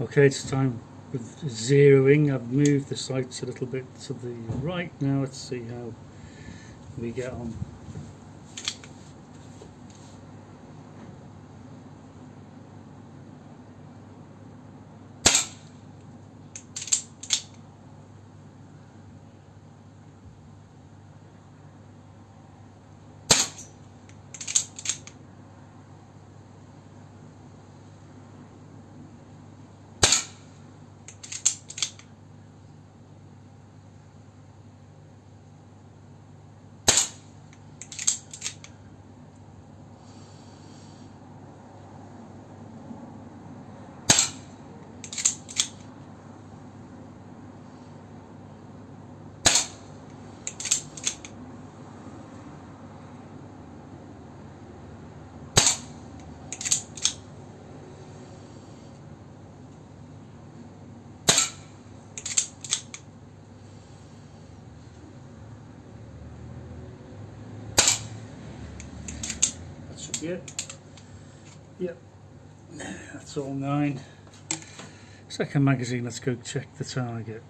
Okay, it's time with zeroing. I've moved the sights a little bit to the right now. Let's see how we get on. Should. Yep, that's all nine. Second magazine, let's go check the target.